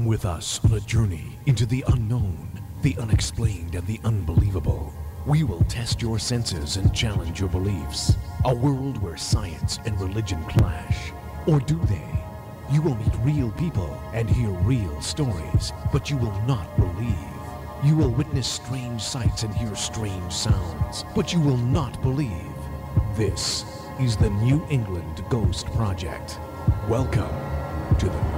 Come with us on a journey into the unknown, the unexplained, and the unbelievable. We will test your senses and challenge your beliefs. A world where science and religion clash. Or do they? You will meet real people and hear real stories, but you will not believe. You will witness strange sights and hear strange sounds, but you will not believe. This is the New England Ghost Project. Welcome to the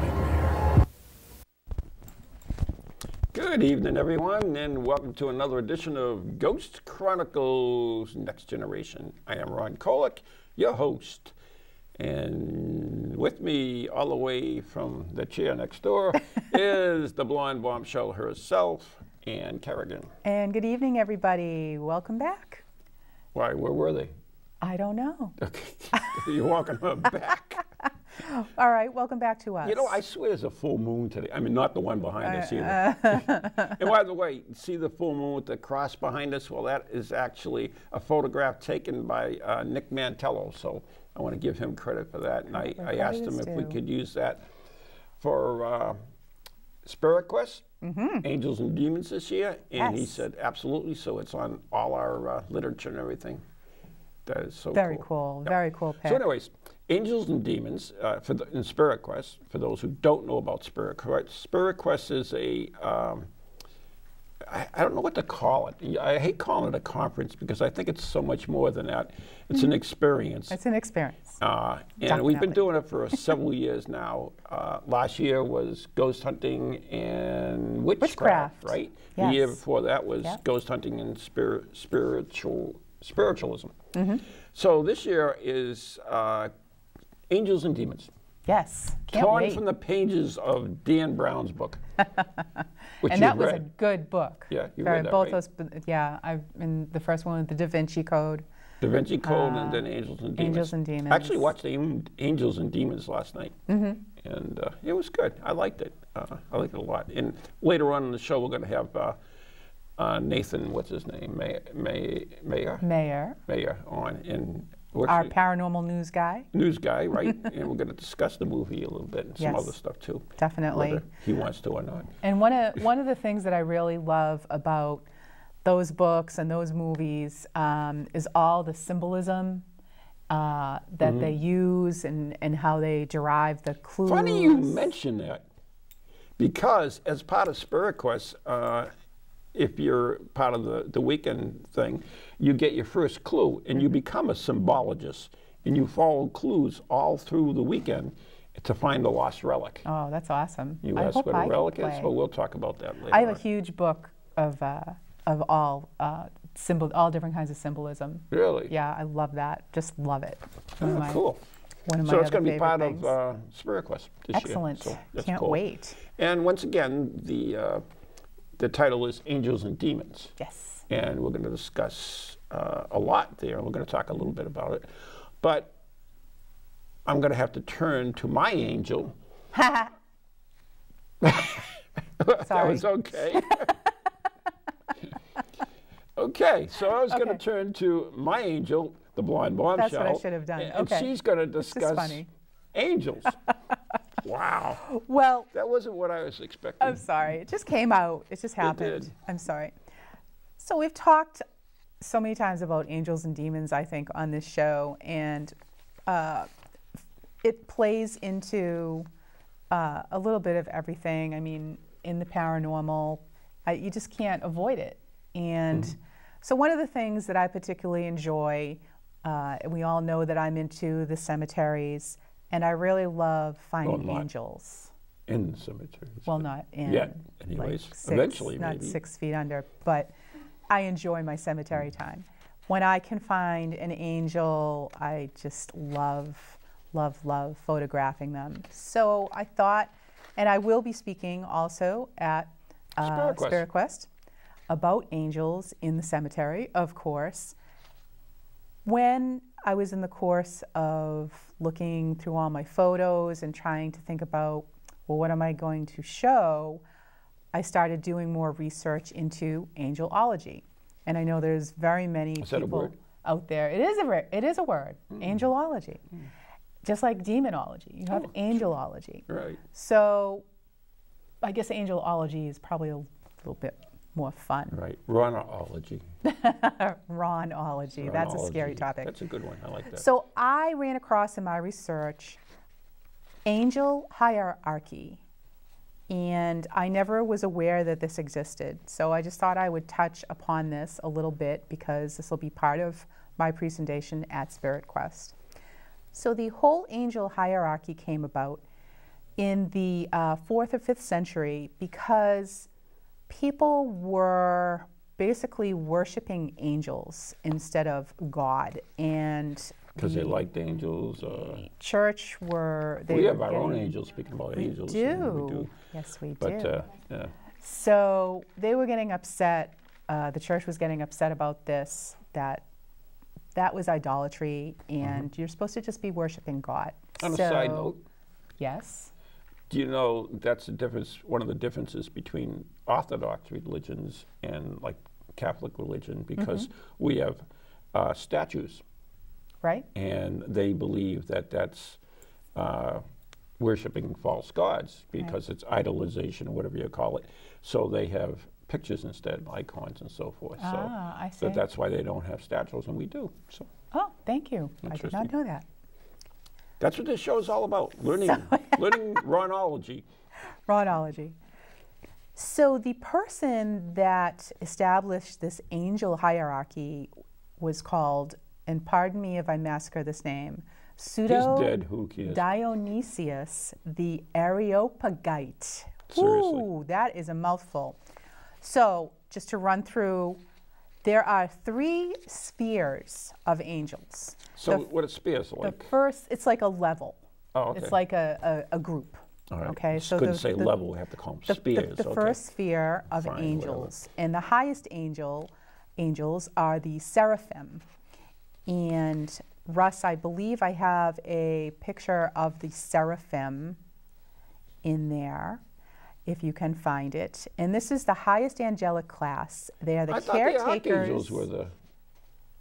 Good evening, everyone, and welcome to another edition of Ghost Chronicles Next Generation. I am Ron Kolek, your host. And with me, all the way from the chair next door, is the blonde bombshell herself, Anne Kerrigan. And good evening, everybody. Welcome back. Why, where were they? I don't know. Okay, you're walking them back. All right, welcome back to us. You know, I swear there's a full moon today. I mean, not the one behind us either. and by the way, see the full moon with the cross behind us? Well, that is actually a photograph taken by uh, Nick Mantello. So I want to give him credit for that. And I, I asked him if we could use that for uh, Spirit Quest, Angels and Demons this year. And he Mm-hmm. Said, absolutely. So it's on all our uh, literature and everything. That is so Very cool. cool. Yep. Very cool pick. So, anyways, Angels and Demons uh, for the, in Spirit Quest. For those who don't know about Spirit Quest, Spirit Quest is a um, I, I don't know what to call it. I hate calling it a conference because I think it's so much more than that. It's an experience. It's an experience. Uh, and we've been doing it for several years now. Uh, last year was ghost hunting and witchcraft, Witchcraft. right? The year before that was Yep. ghost hunting and spirit, spiritual spiritualism. Mm-hmm. So this year is uh, angels and demons, yes. Can't torn wait. from the pages of Dan Brown's book, and that was a good book. Yeah, you Very, read that, both right? those. Yeah, I in the first one with the Da Vinci Code. Da Vinci Code and then Angels and Demons. Uh, Angels and I actually watched Angels and Demons last night, Mm-hmm. and uh, it was good. I liked it. Uh, I liked it a lot. And later on in the show, we're going to have uh, uh, Nathan, what's his name, May, May, Mayer, Mayor, Mayer on, and what's our paranormal news guy. news guy, right? and we're going to discuss the movie a little bit and some Yes. other stuff too. Definitely. Whether he wants to or not. And one of one of the things that I really love about those books and those movies um, is all the symbolism uh, that they use and, and how they derive the clues. Funny you mention that, because as part of Spirit Quest, uh, if you're part of the, the weekend thing, you get your first clue and you Mm-hmm. become a symbologist and you follow clues all through the weekend to find the lost relic. Oh, that's awesome. You I ask what I a relic is? play. Well, we'll talk about that later. I have a huge book of uh, of all uh, symbol, all different kinds of symbolism. Really? Yeah, I love that. Just love it. Oh, my- cool. One of So my it's going to be part favorite of things. uh, Spirit Quest this Excellent. year. So Can't cool. wait. And once again, the uh, the title is Angels and Demons. Yes. and we're going to discuss uh, a lot there. We're going to talk a little bit about it, but I'm going to have to turn to my angel. that was okay. okay, so I was going to turn to my angel, the blonde bombshell. That's what I should have done. And Okay. she's going to discuss angels. wow, Well, that wasn't what I was expecting. I'm sorry. It just came out. It just happened. did. I'm sorry. So we've talked so many times about angels and demons, I think, on this show, and uh, it plays into uh, a little bit of everything. I mean, in the paranormal, I, you just can't avoid it. And so one of the things that I particularly enjoy, uh, and we all know that I'm into the cemeteries, and I really love finding not. angels. In cemeteries. Well, not in Yet, like anyways. six- Eventually, not maybe. six feet under, but I enjoy my cemetery time. When I can find an angel, I just love, love, love photographing them. So I thought, and I will be speaking also at uh. Spirit Quest about angels in the cemetery, of course. When I was in the course of looking through all my photos and trying to think about, well, what am I going to show? I started doing more research into angelology. And I know there's very many Is people out there. It is a it is a word, angelology. Just like demonology, you have angelology. Right. So I guess angelology is probably a little bit more fun. Right. Ronology. Ronology. That's a scary topic. That's a good one. I like that. So I ran across in my research angel hierarchy, and I never was aware that this existed. So I just thought I would touch upon this a little bit because this will be part of my presentation at Spirit Quest. So the whole angel hierarchy came about in the uh, fourth or fifth century because people were basically worshiping angels instead of God, and Because they liked angels. Uh, church were they we have our own angels, speaking about We angels. do. we do. Yes, we But, do. uh, yeah. So they were getting upset. Uh, the church was getting upset about this. That that was idolatry, and you're supposed to just be worshiping God. Mm-hmm. On a side note, yes. do you know that's the difference? One of the differences between Orthodox religions and like Catholic religion, because Mm-hmm. we have uh, statues, Right. and they believe that that's uh, worshiping false gods because it's idolization or whatever you call it. So they have pictures instead, icons and so forth. Ah, so I see. that's why they don't have statues, and we do. So Oh, thank you. I did not know that. that's what this show is all about: learning, learning Ronology. Ronology. So the person that established this angel hierarchy was called, and pardon me if I massacre this name, Pseudo dead. Dionysius the Areopagite. Seriously. Ooh, that is a mouthful. So, just to run through, there are three spheres of angels. So the, what it spears the like? first, it's like a level. Oh, okay. It's like a, a, a group. Right. Okay, so couldn't the- say the- level. We have to call them the, the- the okay. first sphere of Fine, whatever. angels and the highest angel angels are the seraphim and russ i believe i have a picture of the seraphim in there if you can find it and this is the highest angelic class they are the I thought the caretakers archangels were the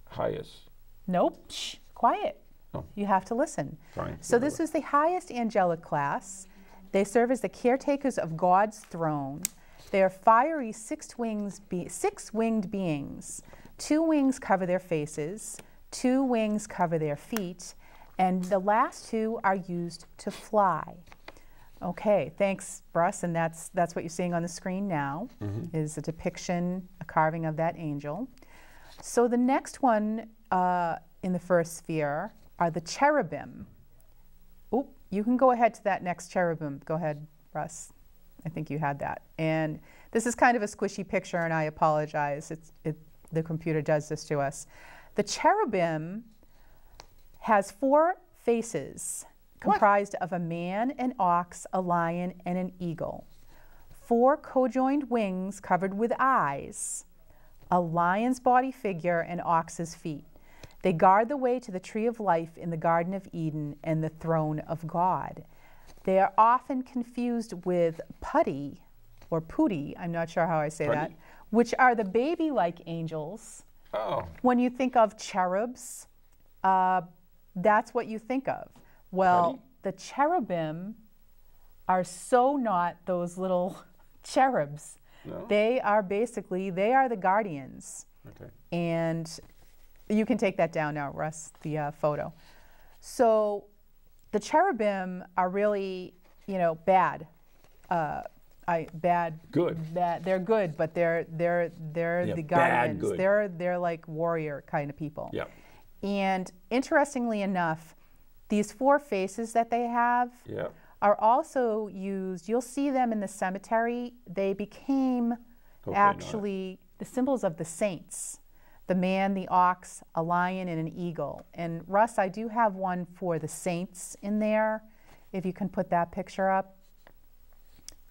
highest. Nope. Shh, quiet. Oh. You have to listen. Fine, So this whatever. is the highest angelic class. They serve as the caretakers of God's throne. They are fiery six wings be- six winged beings. Two wings cover their faces, two wings cover their feet, and the last two are used to fly. Okay, thanks, Russ, and that's that's what you're seeing on the screen now is a depiction, a carving of that angel. So the next one uh, in the first sphere are the cherubim. You can go ahead to that next cherubim. Go ahead, Russ. I think you had that. And this is kind of a squishy picture, and I apologize. It's, it, the computer does this to us. The cherubim has four faces comprised of a man, an ox, a lion, and an eagle. Four co-joined wings covered with eyes, a lion's body figure, and ox's feet. They guard the way to the tree of life in the Garden of Eden and the throne of God. They are often confused with putty or putti, I'm not sure how I say that, which are the baby like angels. Oh, When you think of cherubs, uh, that's what you think of. Well, Putty? the cherubim are so not those little cherubs. No? They are basically they are the guardians, okay. and you can take that down now, Russ, the uh, photo. So the cherubim are really, you know, bad. Uh, I bad. Good. Bad. They're good, but they're they're they're Yeah, the bad guardians. good. They're they're like warrior kind of people. Yep. And interestingly enough, these four faces that they have Yep. are also used. You'll see them in the cemetery. They became actually the symbols of the saints the man, the ox, a lion, and an eagle. And Russ, I do have one for the saints in there, if you can put that picture up.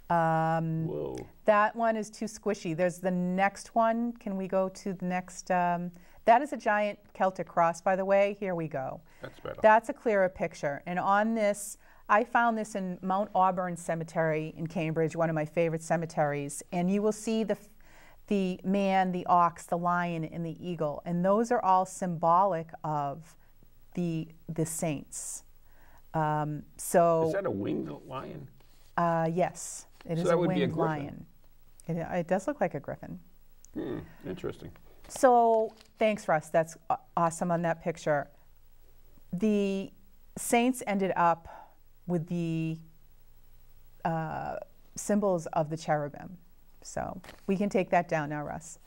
Um, Whoa. that one is too squishy. There's the next one. Can we go to the next? Um, that is a giant Celtic cross, by the way. Here we go. That's better. That's a clearer picture. And on this, I found this in Mount Auburn Cemetery in Cambridge, one of my favorite cemeteries. And you will see the, the man, the ox, the lion, and the eagle. And those are all symbolic of the, the saints. Um, so, Is that a winged lion? uh, yes. It So is that a would be a winged lion. It, it does look like a griffin. Hmm, interesting. So thanks, Russ. That's awesome on that picture. The saints ended up with the uh, symbols of the cherubim. So we can take that down now, Russ.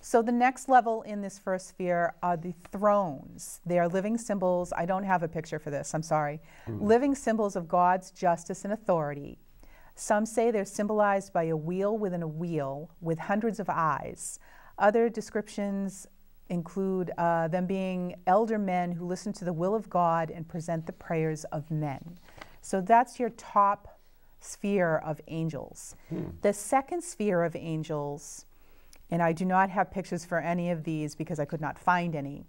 So the next level in this first sphere are the thrones. They are living symbols. I don't have a picture for this, I'm sorry. Living symbols of God's justice and authority. Some say they're symbolized by a wheel within a wheel with hundreds of eyes. Other descriptions include uh, them being elder men who listen to the will of God and present the prayers of men. So that's your top sphere of angels. The second sphere of angels, and I do not have pictures for any of these because I could not find any.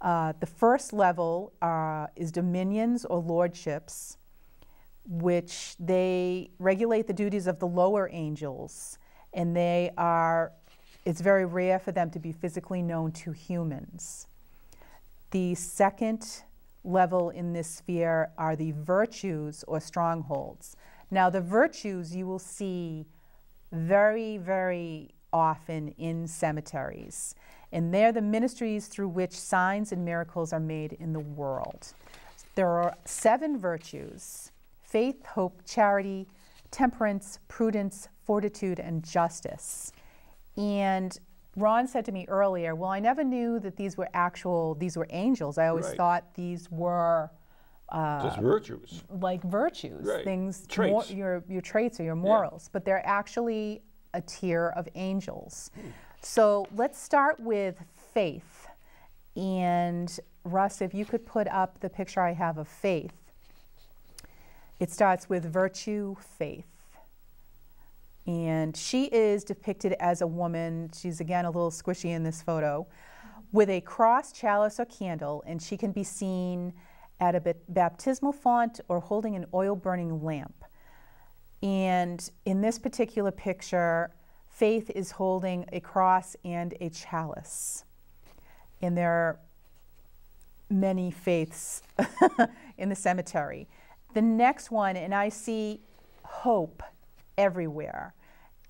Uh, the first level uh, is dominions or lordships, which they regulate the duties of the lower angels, and they are, it's very rare for them to be physically known to humans. The second level in this sphere are the virtues or strongholds. Now, the virtues you will see very, very often in cemeteries. And they're the ministries through which signs and miracles are made in the world. There are seven virtues faith, hope, charity, temperance, prudence, fortitude, and justice. And Ron said to me earlier, Well, I never knew that these were actual, these were angels. I always Right. thought these were Just uh, virtues. like virtues, Right. things, Traits. your your traits or your morals, but they're actually a tier of angels. So let's start with faith. And Russ, if you could put up the picture I have of faith, it starts with virtue, faith. And she is depicted as a woman, she's again a little squishy in this photo, with a cross, chalice, or candle, and she can be seen at a baptismal font or holding an oil burning lamp. And in this particular picture, Faith is holding a cross and a chalice. And there are many faiths in the cemetery. The next one, and I see hope everywhere.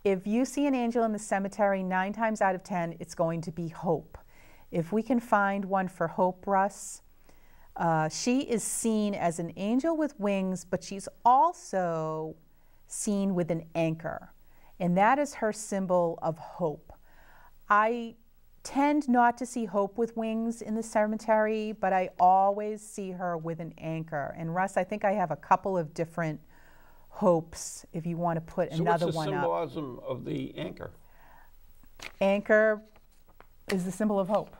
If you see an angel in the cemetery, nine times out of ten, it's going to be hope. If we can find one for hope, Russ, uh, she is seen as an angel with wings, but she's also seen with an anchor. And that is her symbol of hope. I tend not to see hope with wings in the cemetery, but I always see her with an anchor. And Russ, I think I have a couple of different hopes if you want to put So another what's the one up. symbolism of the anchor? Anchor is the symbol of hope.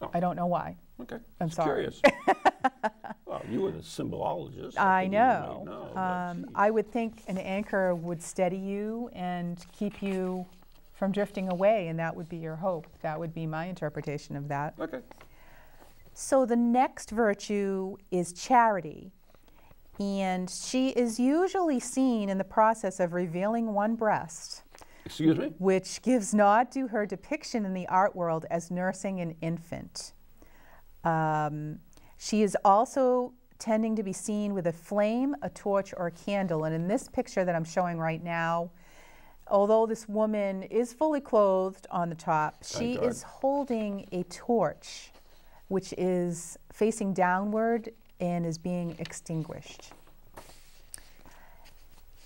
Oh. I don't know why. Okay. I'm just sorry. Curious. well, you were the symbolologist. I might know. know, Um. I would think an anchor would steady you and keep you from drifting away, and that would be your hope. That would be my interpretation of that. okay. So the next virtue is charity. And she is usually seen in the process of revealing one breast, Excuse me? which gives nod to her depiction in the art world as nursing an infant. Um, she is also tending to be seen with a flame, a torch, or a candle. And in this picture that I'm showing right now, although this woman is fully clothed on the top, she is holding a torch, which is facing downward and is being extinguished.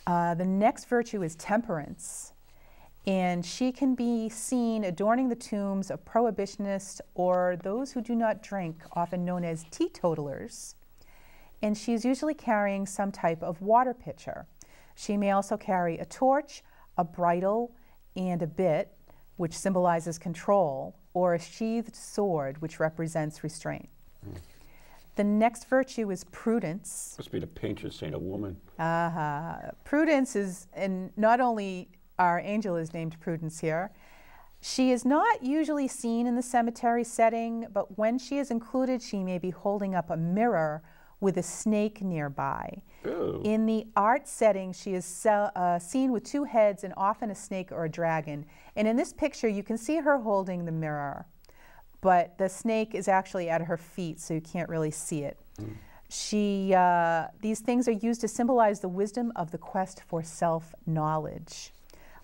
Uh, the next virtue is temperance and she can be seen adorning the tombs of prohibitionists or those who do not drink, often known as teetotalers. And she is usually carrying some type of water pitcher. She may also carry a torch, a bridle, and a bit, which symbolizes control, or a sheathed sword, which represents restraint. The next virtue is prudence. Must be the painter saying a woman. Uh -huh. Prudence is, and not only our angel is named Prudence here, she is not usually seen in the cemetery setting, but when she is included, she may be holding up a mirror with a snake nearby. Ooh. In the art setting, she is uh, seen with two heads and often a snake or a dragon. And in this picture, you can see her holding the mirror, but the snake is actually at her feet, so you can't really see it. She, uh, these things are used to symbolize the wisdom of the quest for self knowledge.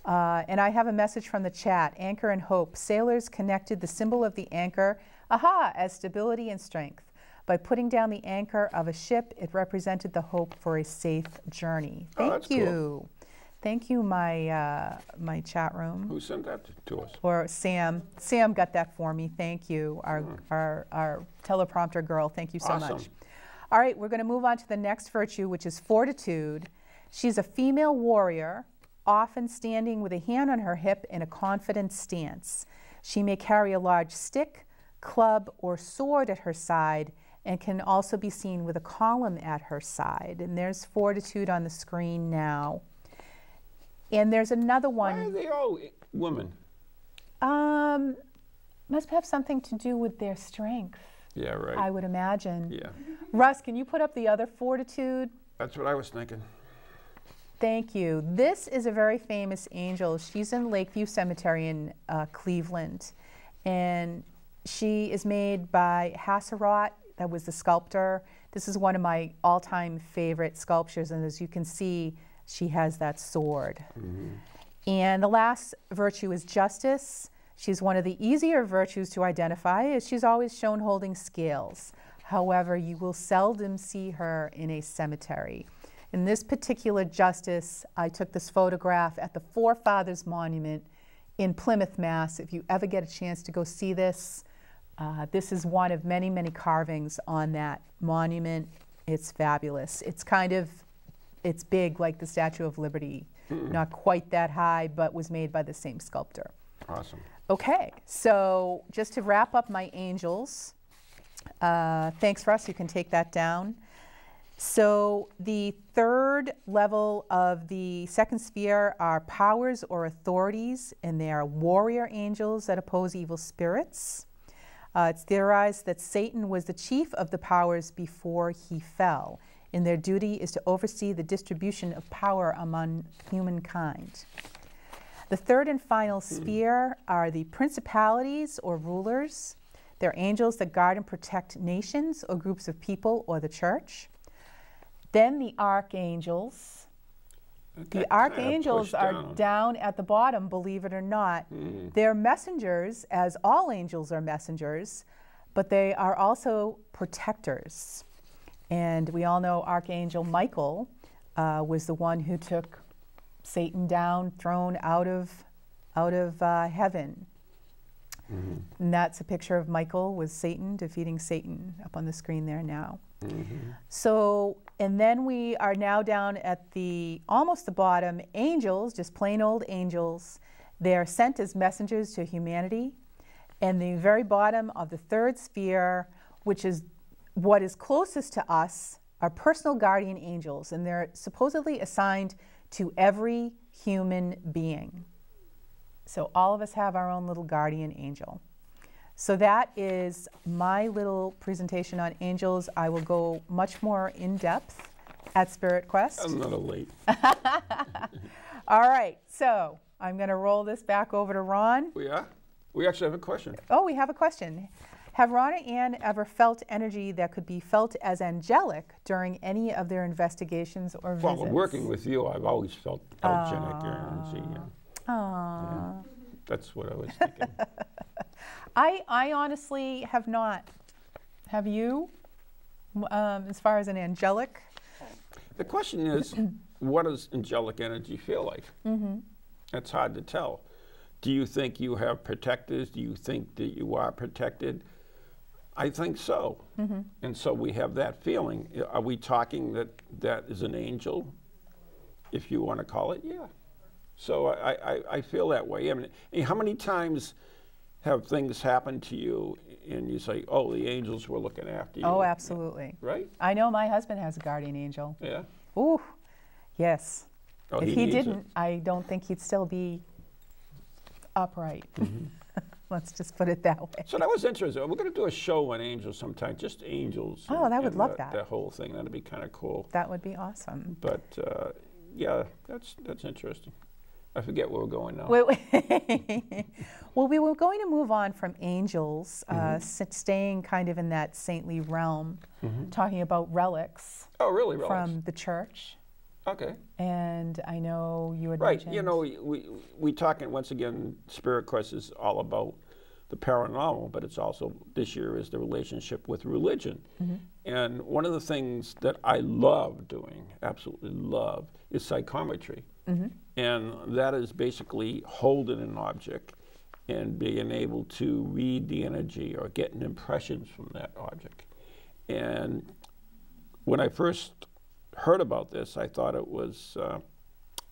Uh, and I have a message from the chat Anchor and Hope. Sailors connected the symbol of the anchor, aha, as stability and strength. By putting down the anchor of a ship, it represented the hope for a safe journey. Oh, Thank cool. you. Thank you, my, uh, my chat room. Who sent that to us? Or Sam. Sam got that for me. Thank you, our, our, our teleprompter girl. Thank you so Awesome. much. All right, we're going to move on to the next virtue, which is fortitude. She's a female warrior, often standing with a hand on her hip in a confident stance. She may carry a large stick, club, or sword at her side and can also be seen with a column at her side. And there's fortitude on the screen now. And there's another one. Why one. are they all women? Um, must have something to do with their strength, Yeah, right. I would imagine. yeah, Russ, can you put up the other fortitude? that's what I was thinking. Thank you. This is a very famous angel. She's in Lakeview Cemetery in uh, Cleveland. And she is made by Haserot, that was the sculptor. This is one of my all time favorite sculptures. And as you can see, she has that sword. And the last virtue is justice. She's one of the easier virtues to identify as she's always shown holding scales. However, you will seldom see her in a cemetery. In this particular justice, I took this photograph at the Forefathers Monument in Plymouth, Mass. If you ever get a chance to go see this, uh, this is one of many, many carvings on that monument. It's fabulous. It's kind of, it's big like the Statue of Liberty. Not quite that high, but was made by the same sculptor. Awesome. Okay, so just to wrap up my angels, uh, thanks, Russ. You can take that down. So the third level of the second sphere are powers or authorities, and they are warrior angels that oppose evil spirits. Uh, it's theorized that Satan was the chief of the powers before he fell, and their duty is to oversee the distribution of power among humankind. The third and final sphere are the principalities or rulers. They're angels that guard and protect nations or groups of people or the church. Then the archangels. That The archangels are down. down at the bottom, believe it or not. They're messengers, as all angels are messengers, but they are also protectors. And we all know Archangel Michael uh, was the one who took Satan down, thrown out of, out of uh, heaven. Mm-hmm. And that's a picture of Michael with Satan defeating Satan up on the screen there now. Mm-hmm. So, and then we are now down at the almost the bottom angels, just plain old angels. They are sent as messengers to humanity. And the very bottom of the third sphere, which is what is closest to us, are personal guardian angels. And they're supposedly assigned to every human being. So all of us have our own little guardian angel. So that is my little presentation on angels. I will go much more in depth at Spirit Quest. I'm not a late. All right, so I'm going to roll this back over to Ron. We are? We actually have a question. Oh, we have a question. Have Ron and Anne ever felt energy that could be felt as angelic during any of their investigations or Well, visits? working with you, I've always felt ah. angelic energy. Yeah. Aww. That's what I was thinking. I, I honestly have not. Have you? Um, as far as an angelic? the question is, what does angelic energy feel like? Mm-hmm. That's hard to tell. Do you think you have protectors? Do you think that you are protected? I think so. And so we have that feeling. Are we talking that that is an angel, if you want to call it? Yeah. So I, I, I feel that way. I mean, how many times have things happened to you and you say, oh, the angels were looking after you? Oh, absolutely. Right? I know my husband has a guardian angel. Yeah. Ooh, yes. Oh, if he he, didn't, I don't think he'd still be upright. Let's just put it that way. So that was interesting. We're going to do a show on angels sometime, just angels. Oh, and- I would love the, that. The whole thing. That'd be kind of cool. That would be awesome. But uh, yeah, that's that's interesting. I forget where we're going now. Well, we were going to move on from angels, uh, Mm-hmm. staying kind of in that saintly realm, talking about relics oh, really? Relics? from the church. okay. And I know you had Right. mentioned. You know, we, we, we talking, once again, Spirit Quest is all about the paranormal, but it's also, this year, is the relationship with religion. And one of the things that I love doing, absolutely love, is psychometry. And that is basically holding an object and being able to read the energy or getting impressions from that object. And when I first heard about this, I thought it was, uh,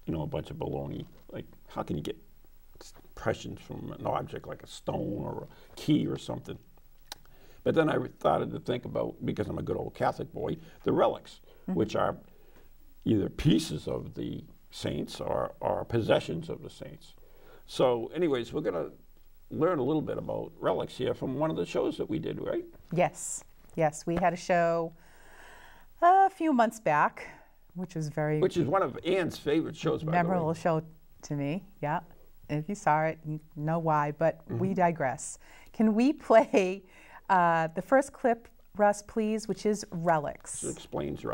you know, a bunch of baloney. Like, how can you get impressions from an object like a stone or a key or something? But then I started to think about, because I'm a good old Catholic boy, the relics, which are either pieces of the saints or, or possessions of the saints. So, anyways, we're going to learn a little bit about relics here from one of the shows that we did, right? Yes, yes, we had a show a few months back, which was very Which is one of Anne's favorite shows, by the memorable show to me. Yeah, if you saw it, you know why. But Mm-hmm. we digress. Can we play uh, the first clip, Russ, please, which is relics? It explains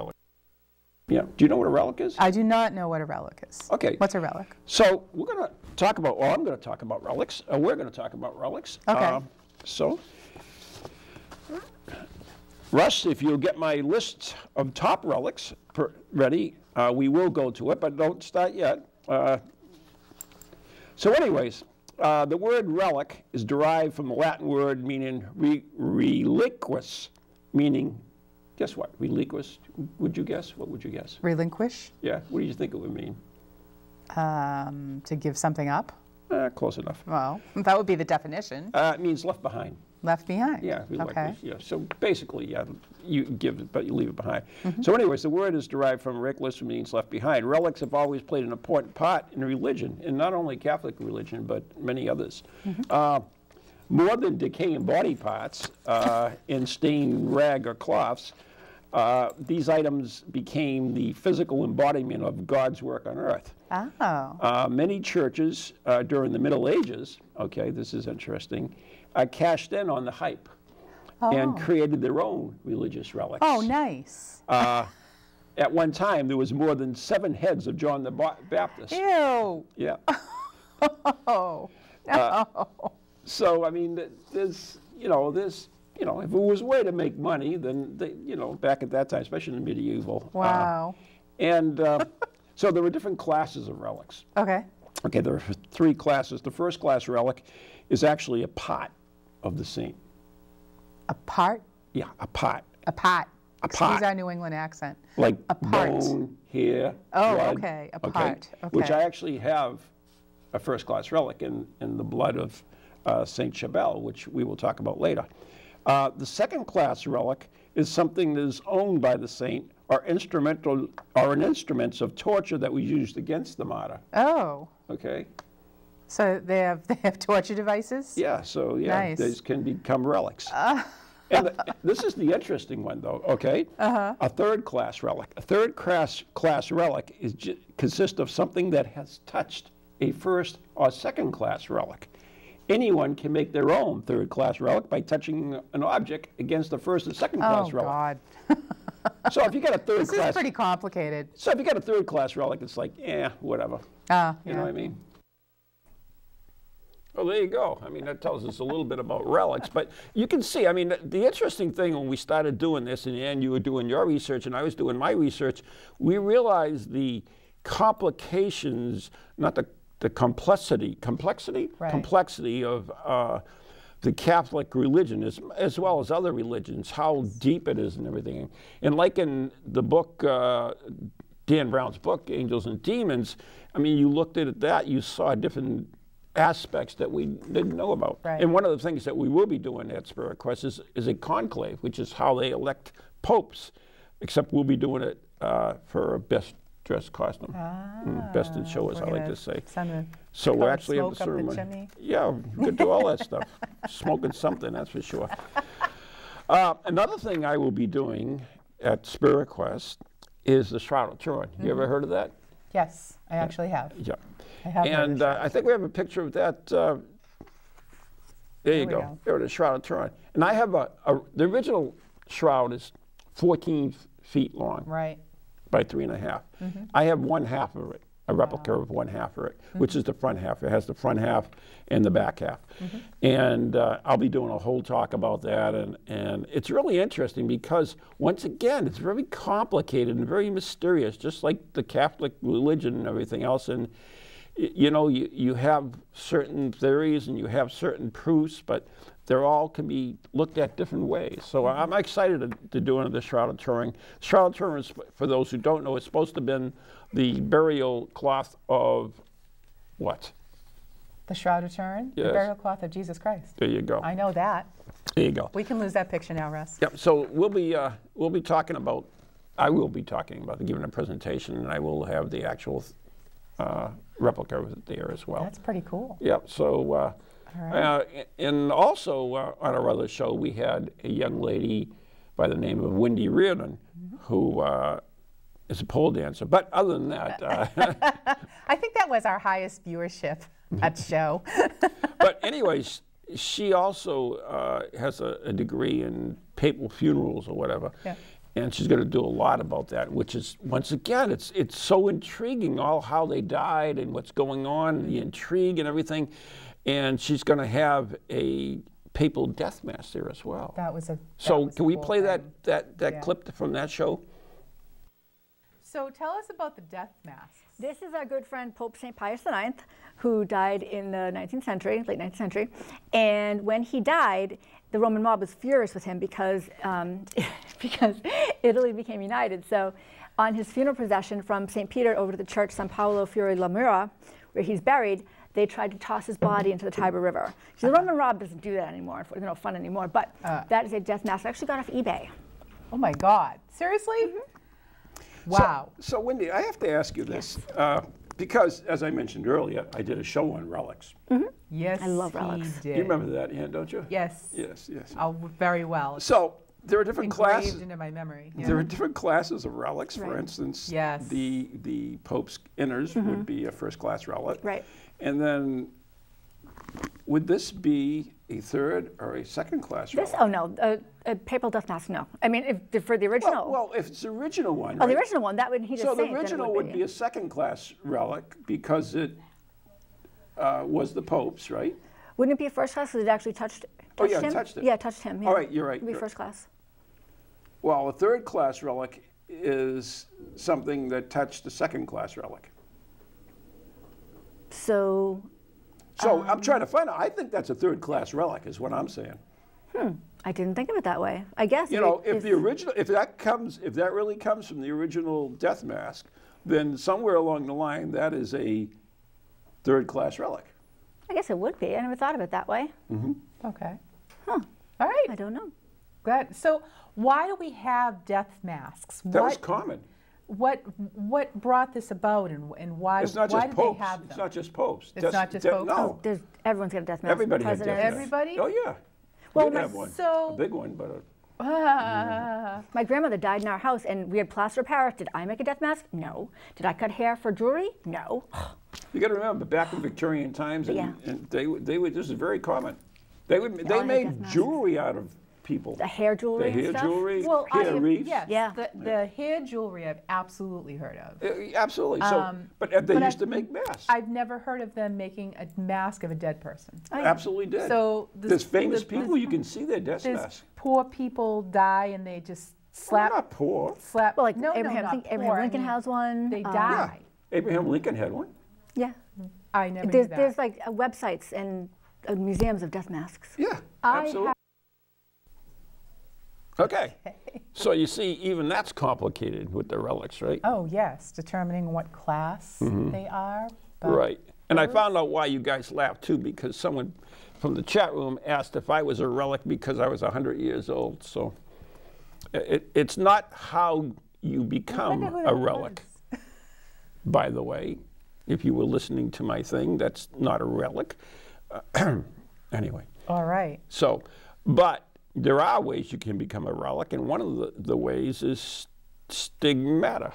Yeah. Do you know what a relic is? I do not know what a relic is. Okay. What's a relic? So we're going to talk about, well, I'm going to talk about relics. Uh, we're going to talk about relics. Okay. Uh, so, Russ, if you'll get my list of top relics per, ready, uh, we will go to it, but don't start yet. Uh, so, anyways, uh, the word relic is derived from the Latin word meaning re- reliquis, meaning, guess what? Relinquish. Would you guess? What would you guess? Relinquish, Yeah. What do you think it would mean? um, to give something up. Uh, close enough. Well, that would be the definition. Uh, it means left behind. Left behind. Yeah. Okay. Yeah. So basically, yeah, you give it, but you leave it behind. Mm-hmm. So, anyways, the word is derived from reckless, which means left behind. Relics have always played an important part in religion, and not only Catholic religion, but many others. Mm-hmm. Uh, more than decaying body parts uh, in stained rag or cloths, uh, these items became the physical embodiment of God's work on earth. Oh. Uh, many churches uh, during the Middle Ages, okay, this is interesting, uh, cashed in on the hype and Oh. created their own religious relics. Oh, nice. Uh, at one time, there was more than seven heads of John the Ba- Baptist. Ew. Yeah. Oh. So I mean, th- there's, you know, there's, you know, if it was a way to make money, then, they, you know, back at that time, especially in the medieval. uh, Wow. and uh, so there were different classes of relics. okay. Okay, there are three classes. The first class relic is actually a pot of the saint. A part. Yeah, a pot. A pot. A Excuse pot. our New England accent. Like A part. bone, hair, Oh, blood, okay, a part, Which okay. I actually have a first class relic in, in the blood of uh, Saint Charbel, which we will talk about later. Uh, the second class relic is something that is owned by the saint or instrumental or an instruments of torture that was used against the martyr. Oh. Okay. So they have they have torture devices. Yeah, so yeah, Nice. these can become relics. and the- this is the interesting one, though. Okay, uh-huh. a third class relic. A third class class relic is consists of something that has touched a first or second class relic. Anyone can make their own third class relic by touching an object against a first and second Oh class relic. God. So if you got a third This is pretty complicated. so if you got a third class relic, it's like, yeah, whatever. Ah, You yeah. know what I mean? Well, there you go. I mean, that tells us a little bit about relics. But you can see, I mean, the, the interesting thing when we started doing this, and Anne, you were doing your research and I was doing my research, we realized the complications, not the, the complexity, complexity? Right. Complexity of uh, the Catholic religion as, as well as other religions, how deep it is and everything. And like in the book, uh, Dan Brown's book, Angels and Demons, I mean, you looked at that, you saw different aspects that we didn't know about. Right. And one of the things that we will be doing at Spirit Quest is, is a conclave, which is how they elect popes, except we'll be doing it uh, for a best dressed costume. Mm, best in show, as I Ah, like gonna say. So we cone actually have the up the ceremony. yeah, we could do all that stuff. Smoking something, that's for sure. Uh, another thing I will be doing at Spirit Quest is the Shroud of Turin. You Mm-hmm. ever heard of that? Yes, I actually have. Yeah. I have and uh, I think we have a picture of that. Uh, there you go. go. There it is, Shroud of Turin. And I have a, a, the original shroud is 14 feet long Right. By three and a half. Mm-hmm. I have one half of it, a replica of one half of it, mm-hmm. which is the front half. It has the front half and the back half. Mm-hmm. And uh, I'll be doing a whole talk about that. And, and it's really interesting because, once again, it's very complicated and very mysterious, just like the Catholic religion and everything else. And, you know, you, you have certain theories and you have certain proofs, but they're all can be looked at different ways. So I'm excited to, to doing the Shroud of Turin. Shroud of Turin, is, for those who don't know, it's supposed to have been the burial cloth of what? The Shroud of Turin, the burial cloth of Jesus Christ. There you go. I know that. There you go. We can lose that picture now, Russ. Yep. So we'll be uh, we'll be talking about. I will be talking about giving a presentation, and I will have the actual uh, replica of it there as well. That's pretty cool. Yep. So, uh, All right. uh, and also uh, on our other show, we had a young lady by the name of Wendy Reardon, Mm-hmm. who uh, is a pole dancer. But other than that, uh, I think that was our highest viewership, that show. but anyways, she also uh, has a, a degree in papal funerals or whatever. Yeah. And she's going to do a lot about that, which is once again, it's it's so intriguing, all how they died and what's going on, the intrigue and everything. And she's going to have a papal death mass there as well. That was a. that so was a can we cool play that thing. that that Yeah. clip from that show? So tell us about the death masks. This is our good friend Pope St. Pius IX, who died in the 19th century, late 19th century. And when he died, the Roman mob was furious with him because, um, because Italy became united. So on his funeral procession from St. Peter over to the church San Paolo fuori le Mura, where he's buried, they tried to toss his body into the Tiber River. So the Roman mob doesn't do that anymore. It's no fun anymore. But Uh. that is a death mask. I actually got off eBay. Oh my God! Seriously? Mm-hmm. Wow. So, Wendy, I have to ask you this uh, because, as I mentioned earlier, I did a show on relics. Mm-hmm. yes, I love he relics. Did. You remember that, Anne, don't you? Yes. Yes, yes. Oh, very well. So there are different engraved classes. into my memory. Yeah. There are different classes of relics. For instance, Yes. the the Pope's inners would mm-hmm. be a first class relic. Right. And then, would this be a third or a second class relic? Oh no, a, a papal death mask, no. I mean, if, for the original. well, well, if it's the original one. Oh, the original one, that would he So just the original would be a second class relic because it uh, was the Pope's, right? Wouldn't it be a first class because it actually touched, touched Oh, yeah, him? touched it. Yeah, touched him. Yeah. All right, you're right, It'd be you're- first class. Well, a third class relic is something that touched a second class relic. So, So Um, I'm trying to find out. I think that's a third class relic, is what I'm saying. Hmm. I didn't think of it that way. I guess. You know, if it's- the original, if that comes, if that really comes from the original death mask, then somewhere along the line that is a third class relic. I guess it would be. I never thought of it that way. Mm -hmm. Okay. Huh. All right. I don't know. Good. So why do we have death masks? That was common. What what brought this about and, and why, It's not why just did popes. they have It's not just popes. It's Death- not just death- popes? No, There's everyone's got a death mask. everybody had death Presidents. Everybody? Oh yeah. Well, Did my- have one. so- a big one, but a, Ah, My grandmother died in our house, and we had plaster of Paris. Did I make a death mask? No. Did I cut hair for jewelry? No. you got to remember back in Victorian times, and, Yeah. and they would- they would. This is very common. They would. all They made jewelry out of people. The hair jewelry The hair stuff? jewelry, well, I hair have, wreaths. yes, Yeah. the, the hair jewelry I've absolutely heard of. Uh, Absolutely. So, Um, but uh, they but used I- to make masks. I've never heard of them making a mask of a dead person. Oh, yeah. Absolutely did. So this- there's famous this- people you can see their death masks. poor people die and they just Well, slap not poor. slap. Well, like no, Abraham, no, I not think Abraham poor, I Lincoln mean, has one. They um, die. Abraham Lincoln had one. Yeah. I never There's, knew that. there's like uh, websites and uh, museums of death masks. Yeah, I absolutely. Okay. So you see, even that's complicated with the relics, right? Oh yes, determining what class mm-hmm. they are. Right. And I found out why you guys laughed too, because someone from the chat room asked if I was a relic because I was 100 years old. So it, it's not how you become a relic, by the way. If you were listening to my thing, that's not a relic. Anyway. All right. So, but there are ways you can become a relic, and one of the, the ways is stigmata.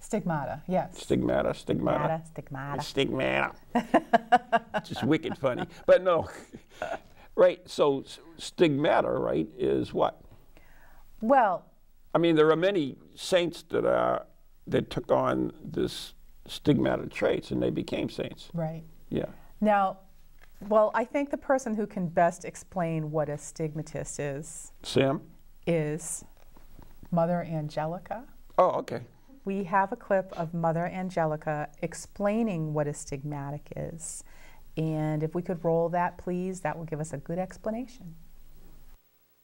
Stigmata, yes. Stigmata, stigmata. Stigmata, stigmata. Stigmata. Just wicked funny. But no. right, so stigmata, right, is what? Well, I mean, there are many saints that are that took on this stigmata traits and they became saints. right. Yeah. Now, well, I think the person who can best explain what a stigmatist is Sam? is Mother Angelica. Oh, okay. We have a clip of Mother Angelica explaining what a stigmatic is. And if we could roll that, please, that will give us a good explanation.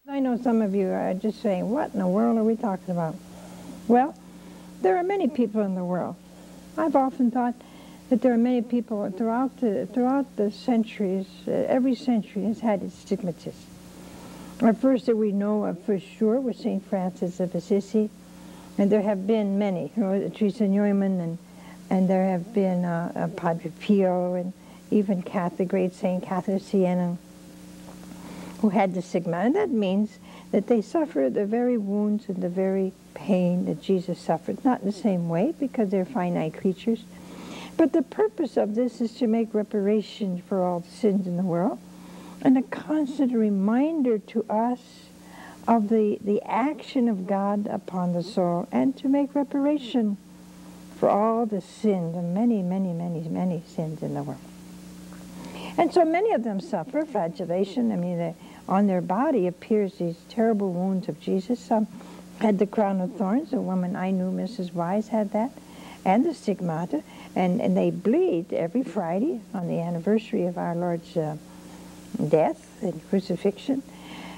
I know some of you are just saying, what in the world are we talking about? Well, there are many people in the world. I've often thought that there are many people throughout the, throughout the centuries, uh, every century has had its stigmatists. Our first that we know of for sure was St. Francis of Assisi, and there have been many, you know, Teresa Neumann, and, and there have been uh, uh, Padre Pio, and even Catholic, great St. Catherine of Siena who had the stigma. And that means that they suffered the very wounds and the very pain that Jesus suffered. Not in the same way, because they're finite creatures. But the purpose of this is to make reparation for all the sins in the world and a constant reminder to us of the, the action of God upon the soul and to make reparation for all the sins, and many, many, many, many sins in the world. And so many of them suffer flagellation. I mean, they, on their body appears these terrible wounds of Jesus. Some had the crown of thorns. A woman I knew, Mrs. Wise, had that, and the stigmata. And, and they bleed every Friday on the anniversary of our Lord's uh, death and crucifixion.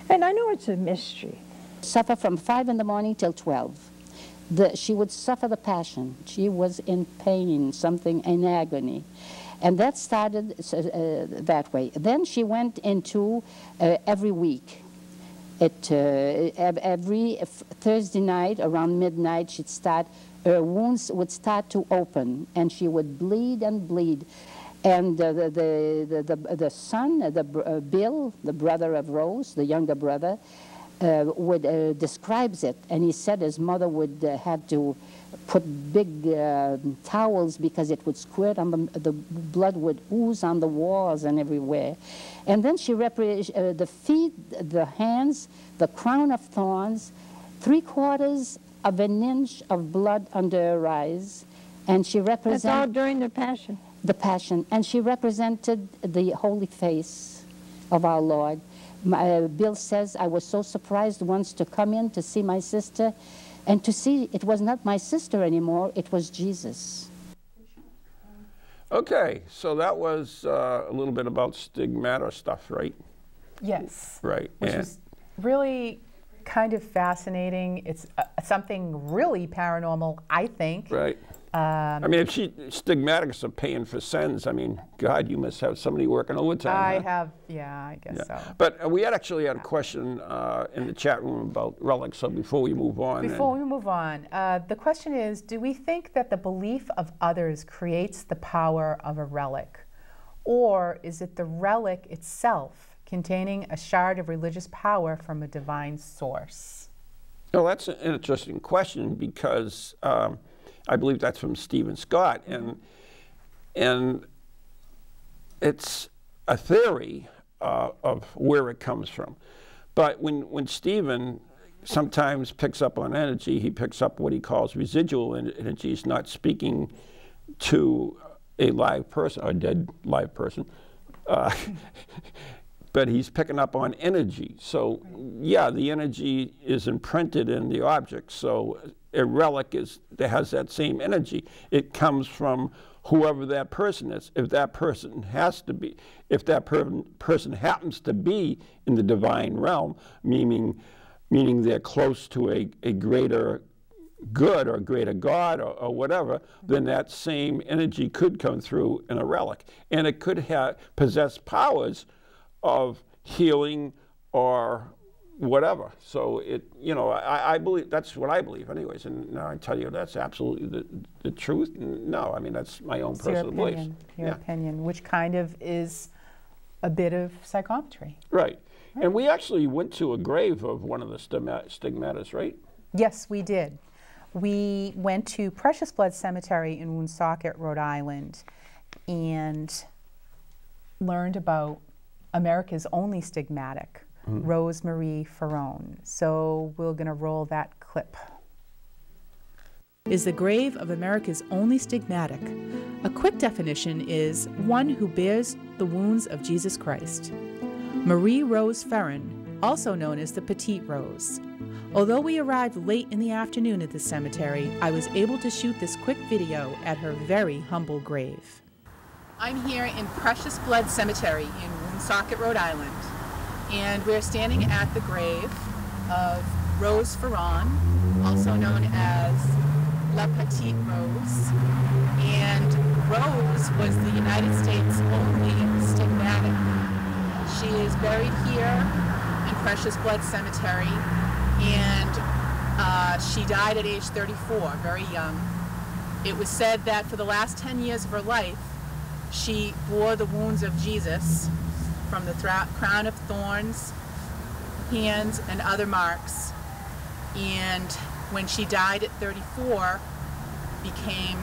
And I know it's a mystery. suffer from 5 in the morning till 12. The, she would suffer the passion. She was in pain, something in agony. And that started uh, that way. Then she went into uh, every week. It, uh, every Thursday night around midnight, she'd start, her wounds would start to open, and she would bleed and bleed. And uh, the, the, the, the, son, the, uh, Bill, the brother of Rose, the younger brother, uh, would uh, describes it, and he said his mother would uh, have to put big uh, towels because it would squirt on the, the blood would ooze on the walls and everywhere. And then she uh, the feet, the hands, the crown of thorns, three quarters of an inch of blood under her eyes, and she That's all represented during the Passion. the passion, and she represented the holy face of our Lord. My, uh, Bill says, I was so surprised once to come in to see my sister and to see it was not my sister anymore, it was Jesus. Okay, so that was uh, a little bit about stigmata stuff, right? Yes. Right. Which and- is really kind of fascinating. It's uh, something really paranormal, I think. Right. I mean, if she stigmatics are paying for sins, I mean, God, you must have somebody working overtime. I huh? have, yeah, I guess Yeah. so. But uh, we had actually had a question uh, in the chat room about relics. So before we move on, Before we move on, uh, the question is Do we think that the belief of others creates the power of a relic? Or is it the relic itself containing a shard of religious power from a divine source? Well, that's an interesting question because um, I believe that's from Stephen Scott, and and it's a theory uh, of where it comes from. But when when Stephen sometimes picks up on energy, he picks up what he calls residual en- energy. He's not speaking to a live person, or a dead live person. Uh, but he's picking up on energy. So, yeah, the energy is imprinted in the object. So, a relic is that has that same energy. It comes from whoever that person is. If that person has to be, if that per- person happens to be in the divine realm, meaning, meaning they're close to a, a greater good or greater God or, or whatever, then that same energy could come through in a relic. And it could have possess powers of healing or whatever. So it, you know, I, I believe that's what I believe, anyways. And now I tell you that's absolutely the, the truth. No, I mean that's my own It's personal belief. opinion, your Yeah. opinion, which kind of is a bit of psychometry. Right. And we actually went to a grave of one of the stigma- stigmatas, right? Yes, we did. we went to Precious Blood Cemetery in Woonsocket, Rhode Island, and learned about America's only stigmatic, mm. Rose Marie Ferron. So we're going to roll that clip. Is the grave of America's only stigmatic. A quick definition is one who bears the wounds of Jesus Christ. Marie Rose Ferron, also known as the Petite Rose. Although we arrived late in the afternoon at the cemetery, I was able to shoot this quick video at her very humble grave. I'm here in Precious Blood Cemetery in Woonsocket, Rhode Island, and we're standing at the grave of Rose Ferron, also known as La Petite Rose. And Rose was the United States' only stigmatic. She is buried here in Precious Blood Cemetery, and uh, she died at age 34, very young. It was said that for the last 10 years of her life, she bore the wounds of Jesus from the crown of thorns, hands, and other marks. And when she died at 34, became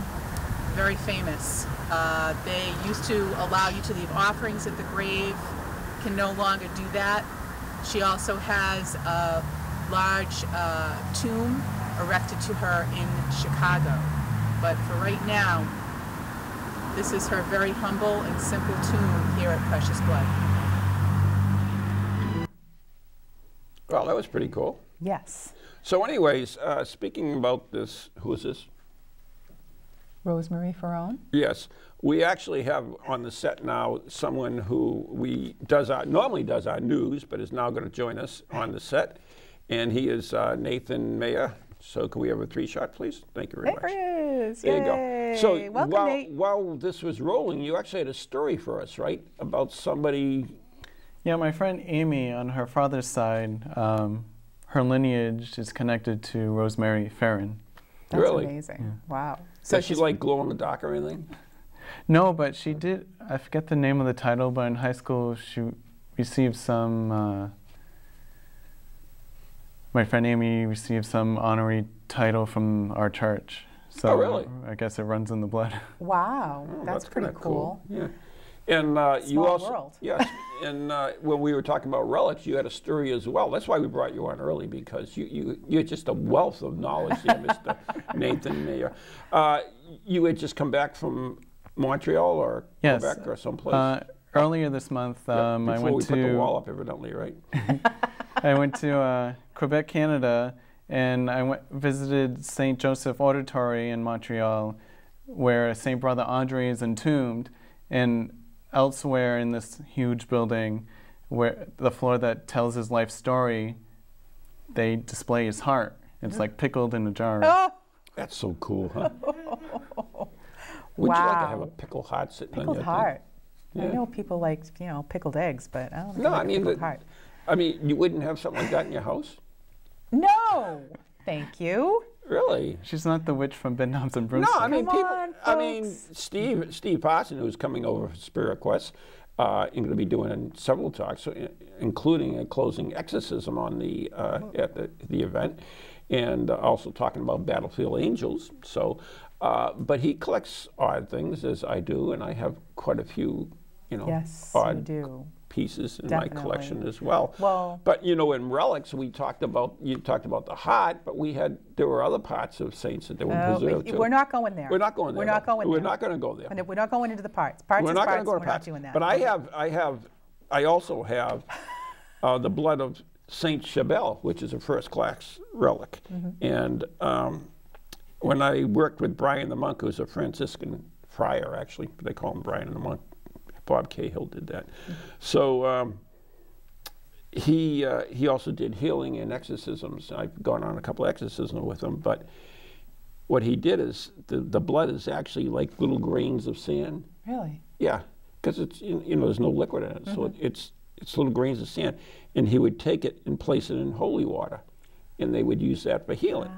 very famous. Uh, they used to allow you to leave offerings at the grave, can no longer do that. She also has a large uh, tomb erected to her in Chicago. But for right now, this is her very humble and simple tomb here at Precious Blood. Well, that was pretty cool. Yes. So, anyways, uh, speaking about this, who is this? Rosemary Ferron. Yes, we actually have on the set now someone who we does our, normally does our news, but is now going to join us on the set, and he is uh, Nathan Mayer. So, can we have a three shot, please? Thank you very There much. he is. There you go. Yay. So welcome, while, Nate. while this was rolling, you actually had a story for us, right? About somebody. Yeah, my friend Amy, on her father's side, um, her lineage is connected to Rosemary Ferron. That's really? amazing. Wow. So Does she she's like glow in the dark or anything? No, but she did. I forget the name of the title, but in high school she received some. Uh, my friend Amy received some honorary title from our church. So Oh, really? I guess it runs in the blood. wow. Oh, that's, pretty kinda cool. Yeah. And uh, you also, world. yes. and uh, when we were talking about relics, you had a story as well. That's why we brought you on early because you you you're just a wealth of knowledge here, Mr. Nathan Mayer. Uh, you had just come back from Montreal or Yes. Quebec or someplace. Uh, earlier this month, Yep, um, I before went we to put the wall up, evidently, right? I went to uh, Quebec, Canada, and I went visited Saint Joseph Oratory in Montreal, where Saint Brother Andre is entombed, and elsewhere in this huge building, where the floor that tells his life story, they display his heart. It's like pickled in a jar. Oh, That's so cool, huh? Would you like to have a Wow. pickle heart sitting on pickled your heart. Yeah. I know people like, you know, pickled eggs, but I don't think No, I like I mean, pickled the- heart. I mean, you wouldn't have something like that in your house? No, thank you. Really? She's not the witch from Bedknobs and No, I mean, Come people. on, I mean. Steve Steve Parson, who's coming over for Spirit Quest, uh, and going to be doing several talks, uh, including a closing exorcism on the uh, at the, the event, and uh, also talking about Battlefield Angels. So, uh, but he collects odd things as I do, and I have quite a few, you know, Yes, you do. Pieces in my collection as well. Well- but you know, in relics, we talked about you talked about the heart, but we had there were other parts of saints that they were Uh, we- preserved too. we're not going there. We're not going there. We're not going We're there. not going to go there. And if We're not going into the parts. Parts We're is not parts. going to go to we're parts. not doing that. But I have, I have, I also have uh, the blood of Saint Charbel, which is a first-class relic. Mm-hmm. And um, when I worked with Brian the monk, who's a Franciscan friar, actually, they call him Brian the monk. Bob Cahill did that. Mm-hmm. So. Um, he uh, he also did healing and exorcisms. I've gone on a couple of exorcisms with him, but what he did is the, the blood is actually like little grains of sand. Really? Yeah, because it's you you know there's no liquid in it, so it, it's it's little grains of sand, and he would take it and place it in holy water, and they would use that for healing.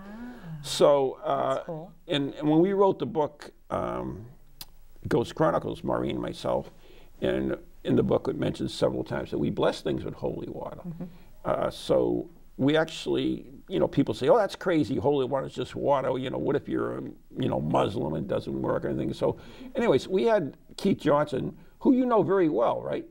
So, uh, cool. and, and when we wrote the book, um, Ghost Chronicles, Maureen and myself, and in the book it mentions several times that we bless things with holy water. Uh, so we actually, you know, people say, "Oh, that's crazy. Holy water is just water." You know, what if you're, a, you know, Muslim and it doesn't work or anything? So, anyways, we had Keith Johnson, who you know very well, right?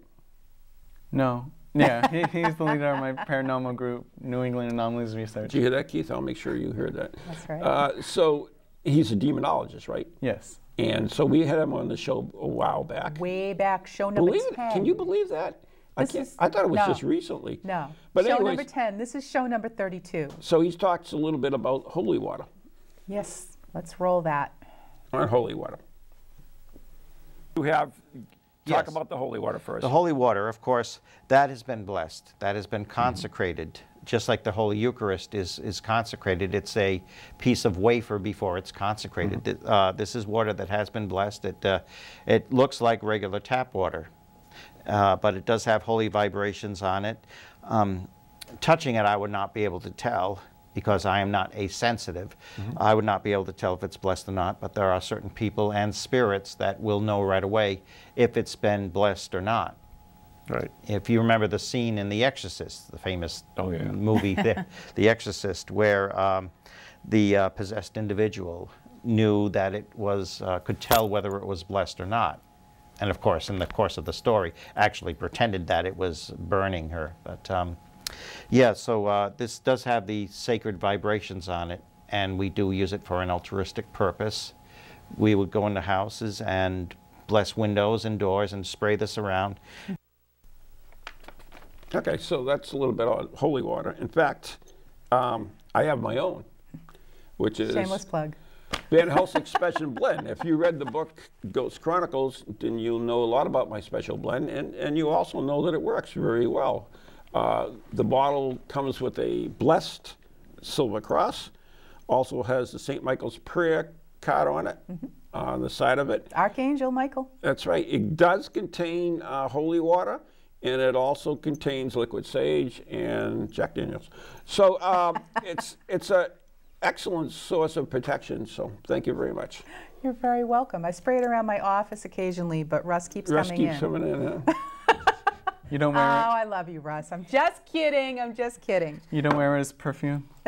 No. Yeah, he, he's the leader of my paranormal group, New England Anomalies Research. Did you hear that, Keith? I'll make sure you hear that. That's right. Uh, so he's a demonologist, right? Yes. And so we had him on the show a while back. Way back, show number Believe it? 10. Can you believe that? I, This can't, is- I thought it was no. just recently. No. But show anyways, number 10. This is show number 32. so he talks a little bit about holy water, Yes, let's roll that. on holy water. You have talk Yes. about the holy water first. The holy water, of course, that has been blessed. That has been consecrated, just like the Holy Eucharist is, is consecrated. It's a piece of wafer before it's consecrated. Mm-hmm. Uh, this is water that has been blessed. It, uh, it looks like regular tap water, uh, but it does have holy vibrations on it. Um, touching it, I would not be able to tell because I am not a sensitive. I would not be able to tell if it's blessed or not, but there are certain people and spirits that will know right away if it's been blessed or not. Right. If you remember the scene in The Exorcist, the famous Oh, yeah. movie, the, the Exorcist, where um, the uh, possessed individual knew that it was, uh, could tell whether it was blessed or not. And of course, in the course of the story, actually pretended that it was burning her. But um, yeah, so uh, this does have the sacred vibrations on it, and we do use it for an altruistic purpose. We would go into houses and bless windows and doors and spray this around. Okay, so that's a little bit on holy water. In fact, um, I have my own, which is Shameless plug. Van Helsing Special Blend. If you read the book Ghost Chronicles, then you'll know a lot about my special blend, and, and you also know that it works very well. Uh, the bottle comes with a blessed silver cross, also has the St. Michael's Prayer card on it, on the side of it. Archangel Michael. That's right. It does contain uh, holy water, and it also contains liquid sage and Jack Daniels. So um, it's it's a excellent source of protection. So thank you very much. You're very welcome. I spray it around my office occasionally, but Russ keeps Russ coming keeps in. coming in. Huh? You don't wear Oh, wear I love you, Russ. I'm just kidding. I'm just kidding. you don't wear it as perfume.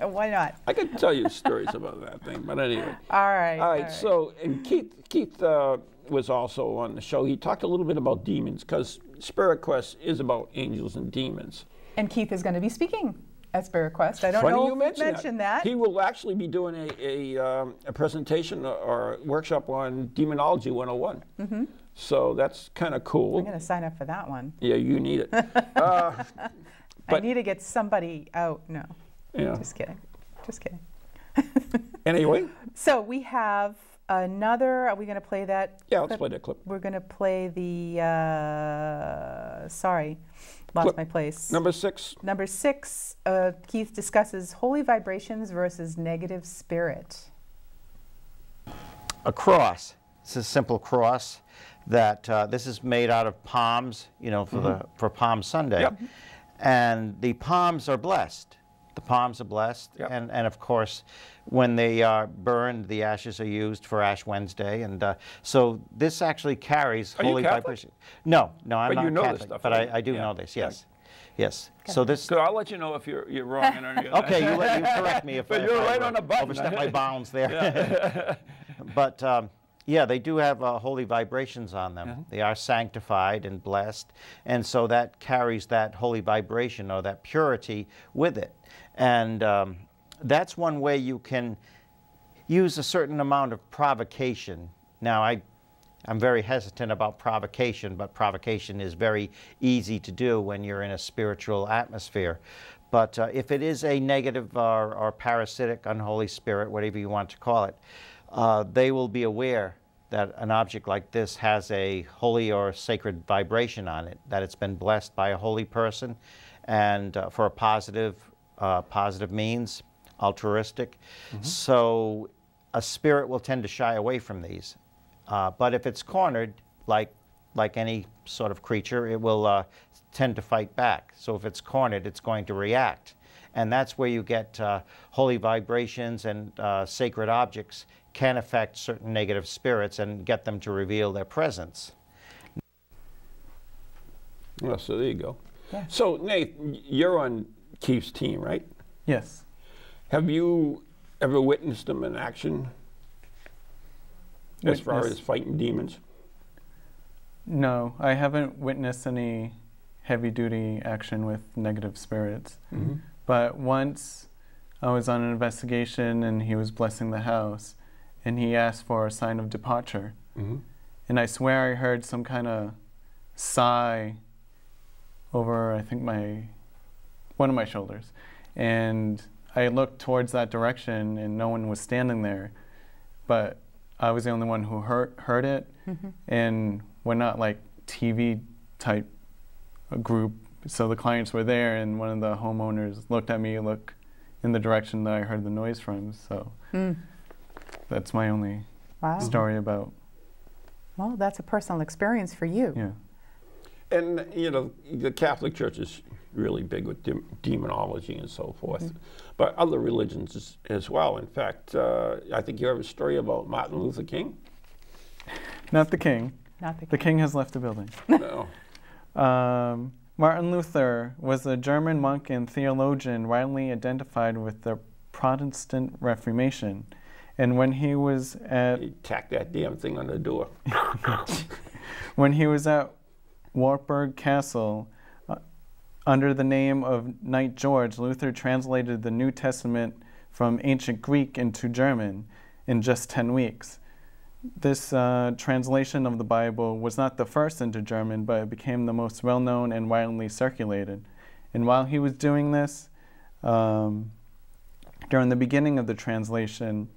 Why not? I could tell you stories about that thing, but anyway. All right. All right. So and Keith Keith uh, was also on the show. He talked a little bit about demons because Spirit Quest is about angels and demons. and Keith is going to be speaking at Spirit Quest. I don't Funny know you if mentioned, you mentioned that. He will actually be doing a, a, um, a presentation or workshop on Demonology 101. Mm-hmm. So that's kind of cool. I'm going to sign up for that one. Yeah, you need it. uh, I need to get somebody out. No, yeah. just kidding. Just kidding. Anyway, So we have another. Are we going to play that? yeah, let's play that clip. We're going to play the. Uh, sorry, lost Clip my place. Number six. Number six, uh, Keith discusses holy vibrations versus negative spirit. a cross. It's a simple cross that uh, this is made out of palms, you know, for the for Palm Sunday, Yep. and the palms are blessed. The palms are blessed, Yep. and and of course, when they are burned, the ashes are used for Ash Wednesday, and uh, so this actually carries Are holy Catholic? vibration. No, no, I'm But not you know this Catholic, stuff, but right? I, I do Yeah. know this. Yeah. Yes, yes. So this. So I'll let you know if you're, you're wrong. in any. Okay, you, let- you correct me if, But if you're I right on the button. overstep my bounds there. but um, yeah, they do have uh, holy vibrations on them. They are sanctified and blessed, and so that carries that holy vibration or that purity with it. And um, that's one way you can use a certain amount of provocation. Now, I, I'm very hesitant about provocation, but provocation is very easy to do when you're in a spiritual atmosphere. But uh, if it is a negative or, or parasitic, unholy spirit, whatever you want to call it, uh, they will be aware that an object like this has a holy or sacred vibration on it, that it's been blessed by a holy person, and uh, for a positive, uh, positive means, altruistic. So a spirit will tend to shy away from these. Uh, but if it's cornered, like like any sort of creature, it will uh, tend to fight back. So if it's cornered, it's going to react, and that's where you get uh, holy vibrations and uh, sacred objects can affect certain negative spirits and get them to reveal their presence. Well, so there you go. So, Nate, you're on Keith's team, right? Yes. Have you ever witnessed him in action as far as fighting demons? No, I haven't witnessed any heavy duty action with negative spirits. But once I was on an investigation and he was blessing the house and he asked for a sign of departure. Mhm. And I swear I heard some kind of sigh over, I think, my one of my shoulders. And I looked towards that direction and no one was standing there. But I was the only one who heard, heard it. Mm-hmm. And we're not like TV type a group. So the clients were there, and one of the homeowners looked at me, look in the direction that I heard the noise from. So hmm. that's my only Wow. story about, Well, that's a personal experience for you. yeah. And, you know, the Catholic Church is really big with dem- demonology and so forth, Mm-hmm. but other religions as, as well. In fact, uh, I think you have a story about Martin Luther King. Not the king. Not the, The king has left the building. no. Um, Martin Luther was a German monk and theologian widely identified with the Protestant Reformation. And when he was at He tacked that damn thing on the door. when he was at Wartburg Castle under the name of Knight George, Luther translated the New Testament from ancient Greek into German in just 10 weeks. This uh, translation of the Bible was not the first into German, but it became the most well known and widely circulated. And while he was doing this, um, during the beginning of the translation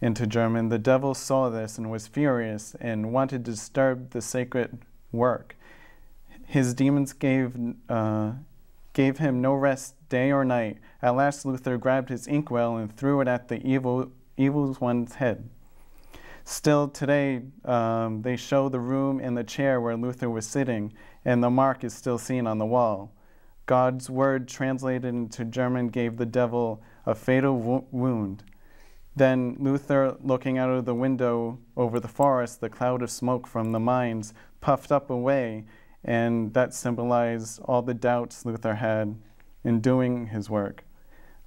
into German, the devil saw this and was furious and wanted to disturb the sacred work. His demons gave, uh, gave him no rest day or night. At last, Luther grabbed his inkwell and threw it at the evil, evil one's head. Still today, um, they show the room and the chair where Luther was sitting, and the mark is still seen on the wall. God's word translated into German gave the devil a fatal wo- wound. Then Luther, looking out of the window over the forest, the cloud of smoke from the mines puffed up away, and that symbolized all the doubts Luther had in doing his work.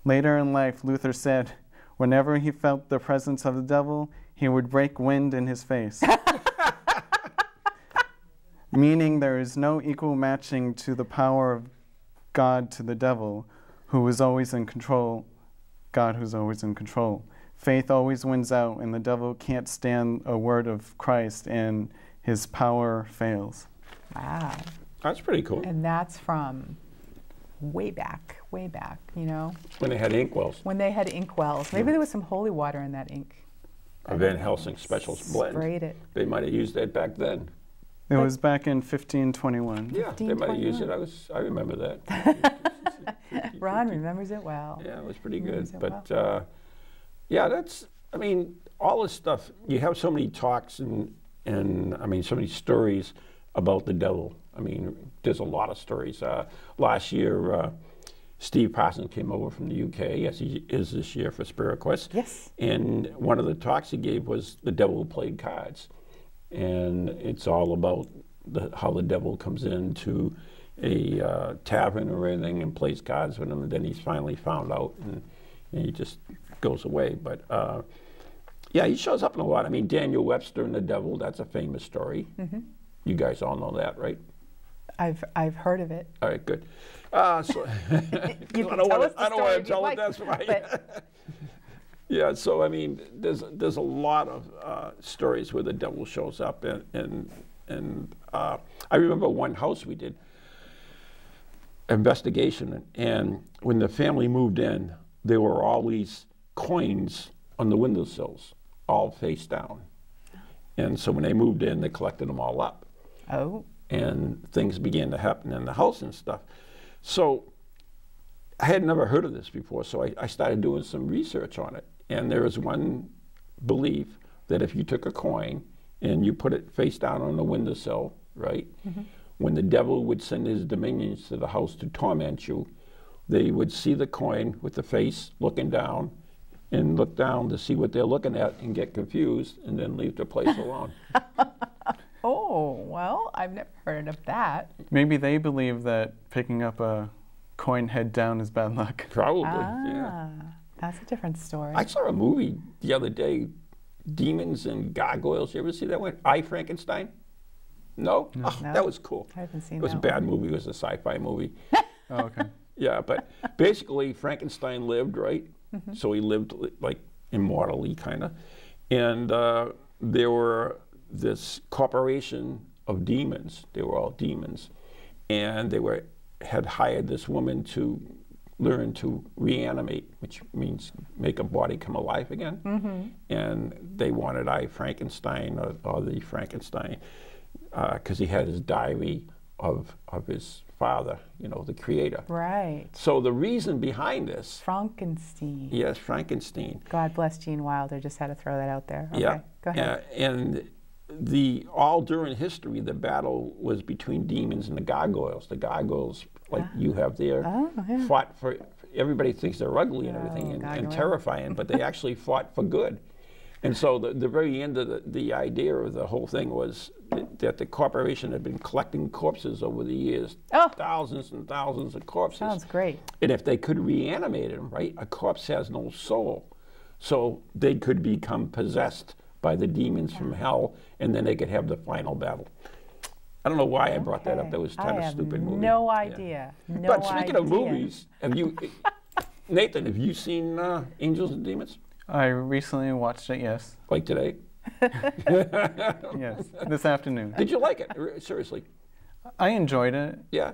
Later in life, Luther said, whenever he felt the presence of the devil, he would break wind in his face. Meaning there is no equal matching to the power of God to the devil, who is always in control, God who's always in control. Faith always wins out, and the devil can't stand a word of Christ, and his power fails. Wow. That's pretty cool. And that's from way back, way back, you know, When they had inkwells, when they had ink wells. Maybe there was some holy water in that ink. a Van Helsing special blend. Sprayed it. They might have used that back then. It was back in 1521. Yeah, they might have used it. I was, I remember that. Ron remembers it well. Yeah, it was pretty good. Remembers it But uh, yeah, that's. I mean, all this stuff. You have so many talks and and I mean, so many stories about the devil. I mean, there's a lot of stories. Uh, last year, uh, Steve Parsons came over from the UK. Yes, he is this year for Spirit Quest. Yes. And one of the talks he gave was the devil played cards, and it's all about the, how the devil comes into a uh, tavern or anything and plays cards with him, and then he's finally found out, and, and he just goes away. But uh, yeah, he shows up in a lot. I mean, Daniel Webster and the devil, that's a famous story. You guys all know that, right? I've, I've heard of it. All right, good. Uh, so You I can don't tell want to. the I don't story want to you'd tell like, it. That's right. but- yeah. So I mean, there's there's a lot of uh, stories where the devil shows up, and and and uh, I remember one house we did investigation, and when the family moved in, there were all these coins on the windowsills, all face down. And so when they moved in, they collected them all up Oh, and things began to happen in the house and stuff. So I had never heard of this before, so I, I started doing some research on it. And there is one belief that if you took a coin and you put it face down on the windowsill, right, mm-hmm. when the devil would send his dominions to the house to torment you, they would see the coin with the face looking down and look down to see what they're looking at and get confused and then leave the place alone. Oh, well, I've never heard of that. Maybe they believe that picking up a coin head down is bad luck. Probably, ah, yeah. that's a different story. I saw a movie the other day, Demons and Gargoyles. You ever see that one? I Frankenstein. No, Oh, No. that was cool. I haven't seen It was a that bad movie. It was a sci-fi movie. Oh, okay. Yeah, but basically Frankenstein lived, right? Mm-hmm. So he lived like immortally, kind of. And uh, there were this corporation of demons. They were all demons, and they were had hired this woman to learn to reanimate, which means make a body come alive again. Mm-hmm. And they wanted I Frankenstein or, or the Frankenstein because he had his diary of of his father, you know, the creator. right. So the reason behind this, Frankenstein. yes, Frankenstein. God bless Gene Wilder. Just had to throw that out there. Okay, Yeah. go ahead. Uh, and the all during history, the battle was between demons and the gargoyles. The gargoyles, like ah. you have there, Oh, yeah. fought for. Everybody thinks they're ugly and oh, everything Oh, and, and terrifying, but they actually fought for good. And so the, the very end of the, the idea of the whole thing was that, that the corporation had been collecting corpses over the years, Oh. thousands and thousands of corpses. Sounds great. And if they could reanimate them, right, a corpse has no soul. So they could become possessed by the demons from hell, and then they could have the final battle. I don't know why I brought that up. That was I kind of have stupid movie. No Yeah. idea. No but speaking of movies, have you, Nathan? Have you seen uh, Angels and Demons? I recently watched it, yes. Like today? Yes, this afternoon. Did you like it? Seriously? I enjoyed it. Yeah.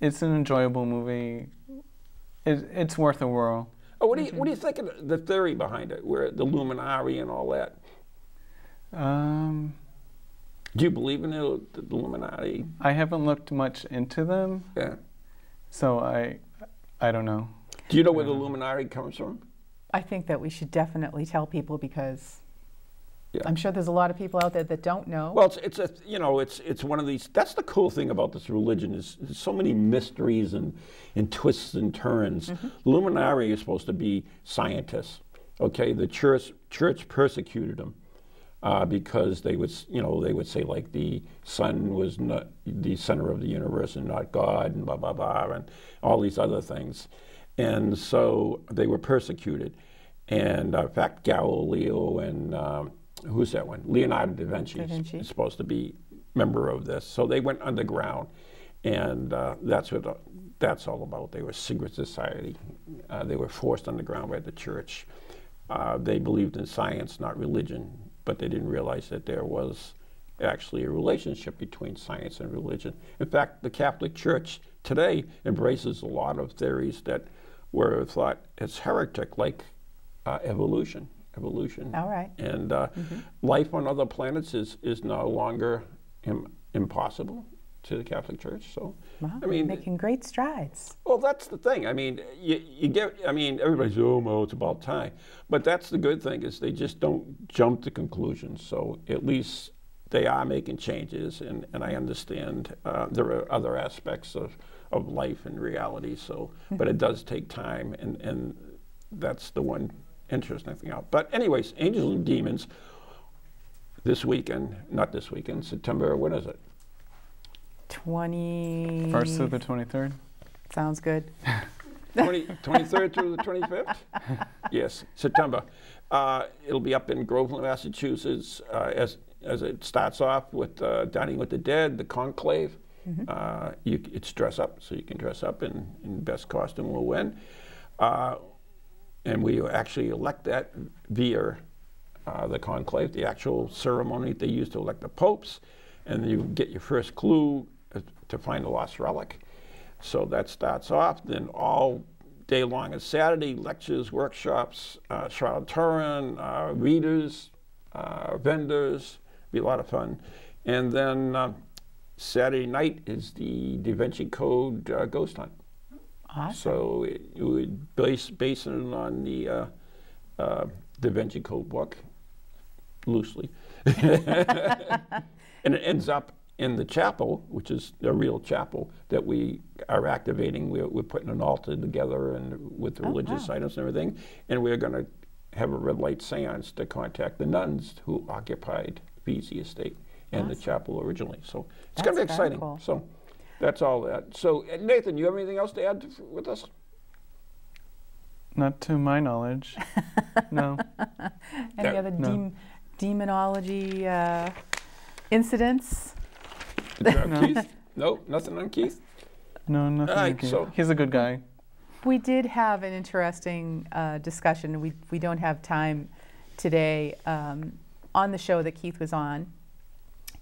It's an enjoyable movie. It, it's worth a whirl. Oh, what do you what do you think of the theory behind it, where the Illuminati and all that? Um, Do you believe in the, the Illuminati? I haven't looked much into them, Yeah. so I, I don't know. Do you know where the Illuminati comes from? I think that we should definitely tell people because Yeah. I'm sure there's a lot of people out there that don't know. Well, it's, it's a you know it's it's one of these. That's the cool thing about this religion is there's so many mysteries and and twists and turns. Illuminati is supposed to be scientists. Okay, the church church persecuted them uh, because they would you know they would say like the sun was not the center of the universe and not God and blah blah blah and all these other things, and so they were persecuted. And uh, in fact, Galileo and um, who's that one? Leonardo da Vinci, Da is- Vinci. is supposed to be member of this. So they went underground, and uh, that's what uh, that's all about. They were secret society. Uh, they were forced underground by the church. Uh, they believed in science, not religion, but they didn't realize that there was actually a relationship between science and religion. In fact, the Catholic Church today embraces a lot of theories that were thought as heretic, like uh, evolution. Evolution. All right. And uh, life on other planets is, is no longer Im- impossible to the Catholic Church. So, wow, I mean, making great strides. well, that's the thing. I mean, you, you get. I mean, everybody's oh, well, it's about time. But that's the good thing is they just don't jump to conclusions. So at least they are making changes, and, and I understand uh, there are other aspects of, of life and reality. So, but it does take time, and and that's the one interesting thing out. But anyways, Angels and Demons. This weekend, not this weekend, September. When is it? 20. First to the 23rd. Sounds good. 20, 23rd through the 25th? yes, September. Uh, it'll be up in Groveland, Massachusetts, uh, as, as it starts off with uh, Dining with the Dead, the Conclave. Uh, you, it's dress up, so you can dress up in, in best costume will win. Uh, and we actually elect that via uh, the conclave, the actual ceremony they use to elect the popes, and you get your first clue to find the lost relic. So that starts off. Then all day long is Saturday, lectures, workshops, uh, Charlotte Turin, uh, readers, uh, vendors. Be a lot of fun. And then uh, Saturday night is the Da Vinci Code uh, ghost hunt. Awesome. So it, you would base, base it on the uh, uh, Da Vinci Code book, loosely. and it ends up in the chapel, which is a real chapel that we are activating. We're, we're putting an altar together and with religious items and everything. And we're going to have a red light seance to contact the nuns who occupied Veasey Estate. and the chapel originally. So it's going to be exciting. cool. So that's all that. So uh, Nathan, you have anything else to add to, with us? Not to my knowledge. no. Any Yeah. other No. dem- demonology uh, incidents? Uh, No. Keith? No, nothing on Keith. No, nothing. Alright, like it. so- He's a good guy. We did have an interesting uh, discussion. We, we don't have time today um, on the show that Keith was on.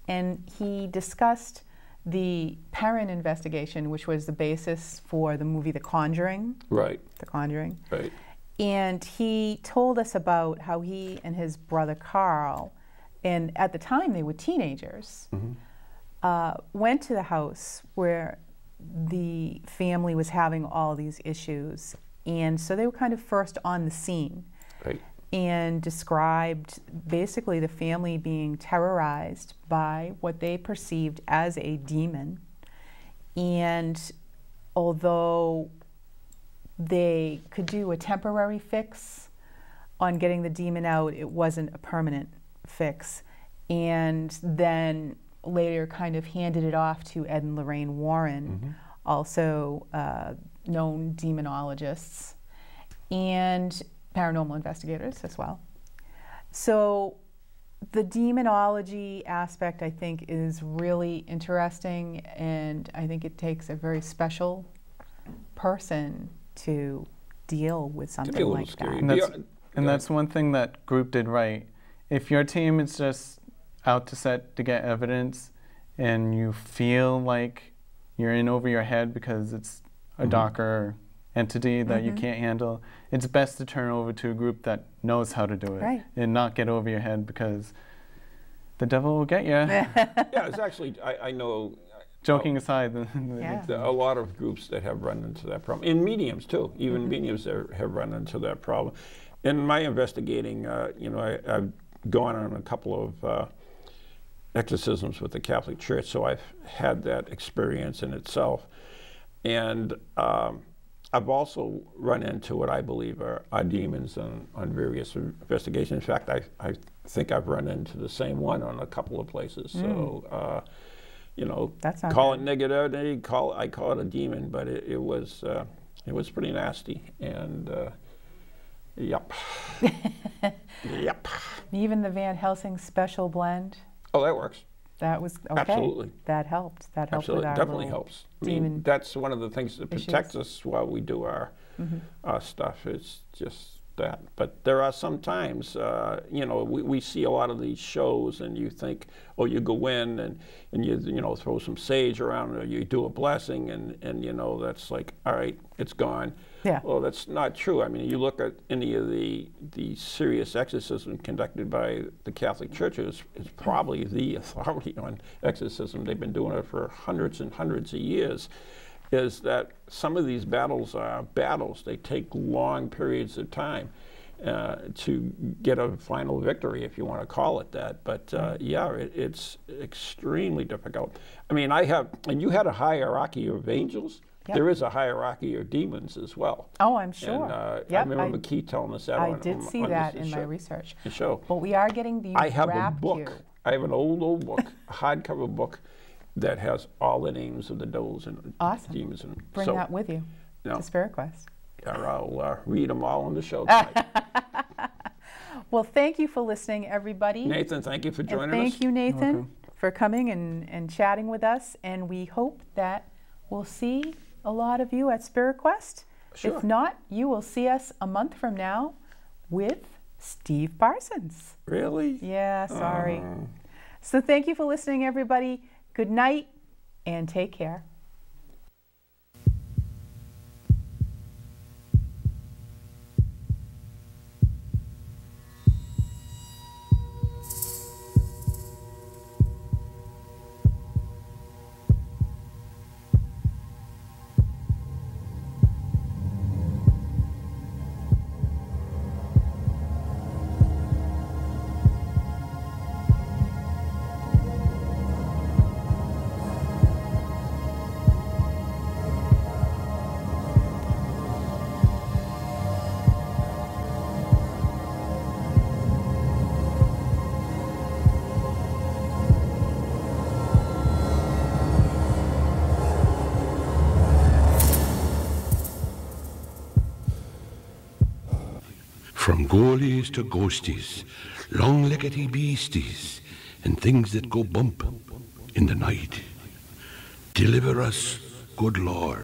And he discussed the Perron investigation, which was the basis for the movie The Conjuring. Right, The Conjuring. right. And he told us about how he and his brother Carl, and at the time they were teenagers, uh, went to the house where the family was having all these issues. And so they were kind of first on the scene Right. and described basically the family being terrorized by what they perceived as a demon. And although they could do a temporary fix on getting the demon out, it wasn't a permanent fix. And then later kind of handed it off to Ed and Lorraine Warren, also uh, known demonologists, and paranormal investigators as well. So the demonology aspect, I think, is really interesting, and I think it takes a very special person to deal with something be a little like scary. that. And that's, and that's one thing that group did right. If your team is just out to set to get evidence and you feel like you're in over your head because it's a docker entity that you can't handle, it's best to turn over to a group that knows how to do it Right. and not get over your head because the devil will get you. yeah, it's actually, I, I know Joking aside, the, the- Yeah. there are a lot of groups that have run into that problem, in mediums too. Even Mm-hmm. mediums are, have run into that problem. In my investigating, uh, you know, I, I've gone on a couple of uh, exorcisms with the Catholic Church, so I've had that experience in itself. And um, I've also run into what I believe are, are demons on, on various investigations. In fact, I, I think I've run into the same one on a couple of places. So, uh, you know, Mm. Call it negativity, call I call it a demon, but it, it was uh, it was pretty nasty. And uh, yep, yep. Even the Van Helsing special blend, Oh, that works. that was okay. Absolutely. That helped. That helped Absolutely, with our definitely helps. I mean, that's one of the things that protects us while we do our Mm-hmm. uh, stuff. It's just that. But there are some times, uh, you know, we, we see a lot of these shows, and you think, oh, you go in and, and you you know throw some sage around, or you do a blessing, and and you know that's like, all right, it's gone. Yeah. Well, that's not true. I mean, you look at any of the the serious exorcism conducted by the Catholic Church is, is probably the authority on exorcism. They've been doing it for hundreds and hundreds of years. Is that some of these battles are battles? They take long periods of time uh, to get a final victory, if you want to call it that. But uh, yeah, it, it's extremely difficult. I mean, I have, and you had a hierarchy of angels. Yep. There is a hierarchy of demons as well. Oh, I'm sure. And, uh, I remember I- Keith telling us that I on, did on- see on that in the my show- research. the show. But we are getting the I have a book. you. I have an old, old book, a hardcover book, that has all the names of the devils and Awesome. demons. And Bring so, that with you No. to Spirit Quest. I'll uh, read them all on the show tonight. Well, thank you for listening, everybody. Nathan, thank you for and joining thank us. Thank you, Nathan, for coming and, and chatting with us. And we hope that we'll see a lot of you at Spirit Quest. Sure. If not, you will see us a month from now with Steve Parsons. Really? Yeah, sorry. So thank you for listening, everybody. Good night and take care. Goalies to ghosties, long leggedy beasties, and things that go bump in the night. Deliver us, good Lord.